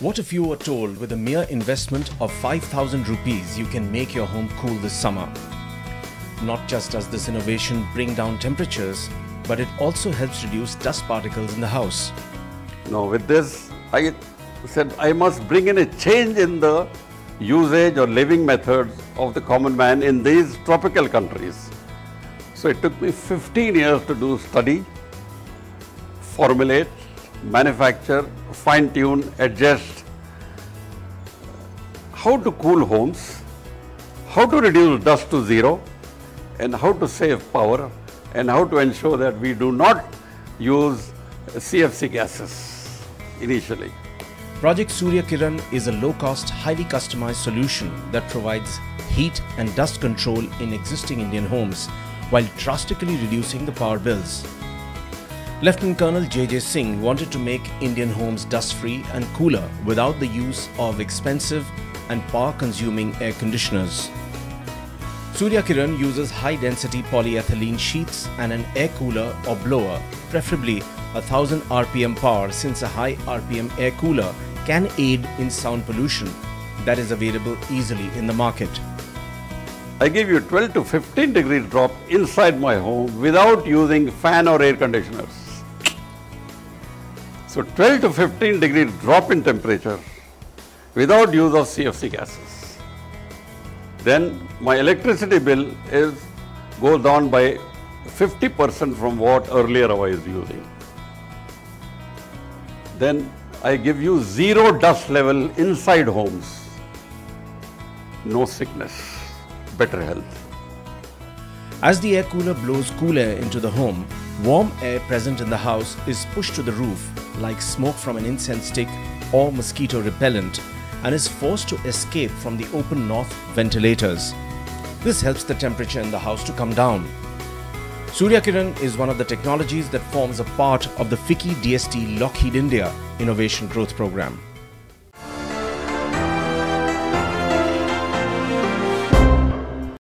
What if you were told with a mere investment of 5000 rupees you can make your home cool this summer? Not just does this innovation bring down temperatures, but it also helps reduce dust particles in the house. Now with this, I said I must bring in a change in the usage or living methods of the common man in these tropical countries. So it took me 15 years to do study, formulate, manufacture, fine tune, adjust how to cool homes, how to reduce dust to zero, and how to save power, and how to ensure that we do not use CFC gases initially. Project Surya Kiran is a low-cost, highly customized solution that provides heat and dust control in existing Indian homes while drastically reducing the power bills. Lieutenant Colonel J.J. Singh wanted to make Indian homes dust-free and cooler without the use of expensive and power-consuming air conditioners. Surya Kiran uses high-density polyethylene sheets and an air cooler or blower, preferably 1000 RPM power since a high RPM air cooler can aid in sound pollution that is available easily in the market. I give you 12 to 15 degrees drop inside my home without using fan or air conditioners. So 12 to 15 degree drop in temperature without use of CFC gases. Then my electricity bill is goes down by 50% from what earlier I was using. Then I give you zero dust level inside homes. No sickness, better health. As the air cooler blows cool air into the home, warm air present in the house is pushed to the roof like smoke from an incense stick or mosquito repellent and is forced to escape from the open north ventilators. This helps the temperature in the house to come down. Surya Kiran is one of the technologies that forms a part of the FICCI DST Lockheed India Innovation Growth Program.